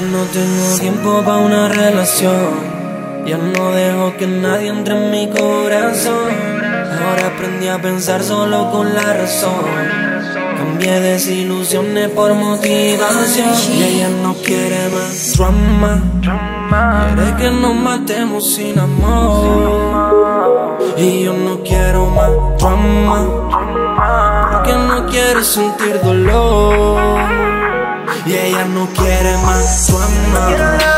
no tengo tiempo para una relación. Ya no dejo que nadie entre en mi corazón. Ahora aprendí a pensar solo con la razón. Cambié desilusiones por motivación. Y ella no quiere más drama. Quiere que nos matemos sin amor. Y yo no quiero más drama. Porque no quiere sentir dolor. No quiere más drama Quiere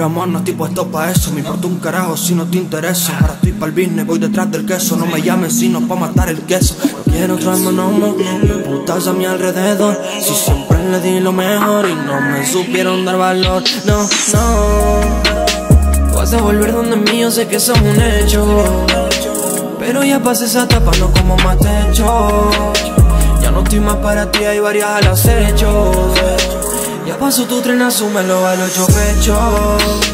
no amor, no estoy puesto pa' eso. Me importa un carajo si no te interesa. Ahora estoy pa'l business, voy detrás del queso. No me llames sino pa' matar el queso. No quiero drama, no, no, no Putas a mi alrededor. Si siempre le di lo mejor Y no me supieron dar valor. No, no. Vas a volver donde mío, sé que eso es un hecho. Pero ya pasé esa etapa, no como más techo. Ya no estoy más para ti, hay varias al acecho ya pasó tu tren, asúmelo al ocho pecho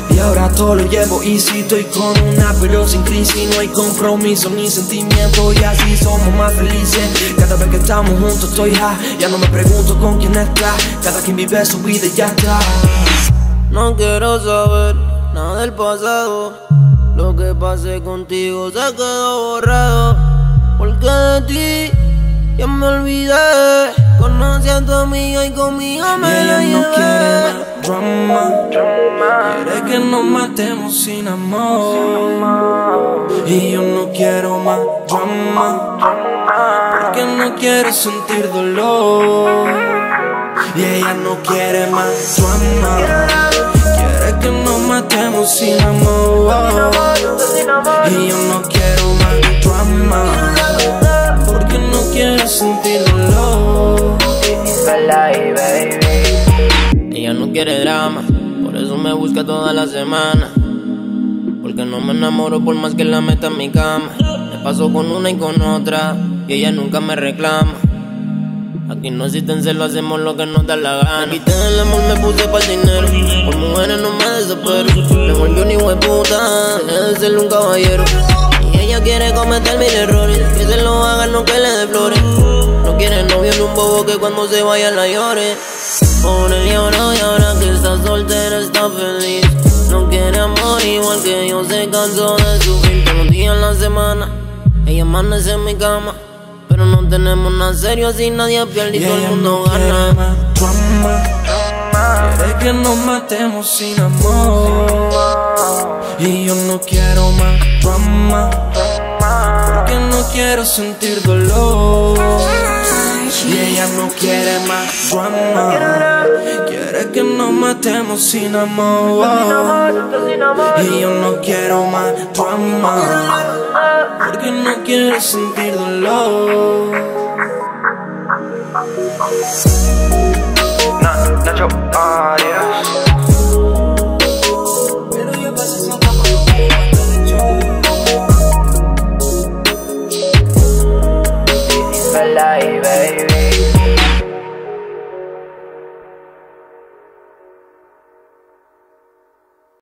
Y ahora todo lo llevo easy Estoy con una pero sin crisis No hay compromiso ni sentimiento. Y así somos más felices. Cada vez que estamos juntos estoy high. Ya no me pregunto con quién está. Cada quien vive su vida y ya está. No quiero saber nada del pasado. Lo que pasé contigo se quedó borrado. Porque de ti ya me olvidé Conocí a tu amiga y conmigo me y ella la no quiere más drama. Quiere que nos matemos sin amor. Y yo no quiero más drama. Porque no quiero sentir dolor. Y ella no quiere más drama. Quiere que nos matemos sin amor. Y yo no quiero más drama Ella no quiere drama, por eso me busca toda la semana. Porque no me enamoro por más que la meta en mi cama. Me paso con una y con otra, y ella nunca me reclama. Aquí no existen celos, hacemos lo que nos da la gana. Me quité del amor, me puse para el dinero. Por mujeres no me desespero. Me volvió ni hueputa, de ser un caballero. Y ella quiere cometer mil errores. Que se lo hagan, no que le dé flores. Ni un bobo que cuando se vaya la llore. Pobre lloró y ahora que está soltera está feliz. No quiere amor igual que yo, se cansó de sufrir todos los días en la semana. Ella amanece en mi cama. Pero no tenemos nada serio así nadie pierde y todo el mundo no gana. más Quiere que nos matemos sin amor Y yo no quiero más drama Porque no quiero sentir dolor más drama. Quiere que nos matemos sin amor. Y yo no quiero más drama. Porque no quiero sentir dolor. Na, Nacho ah, Arias baby.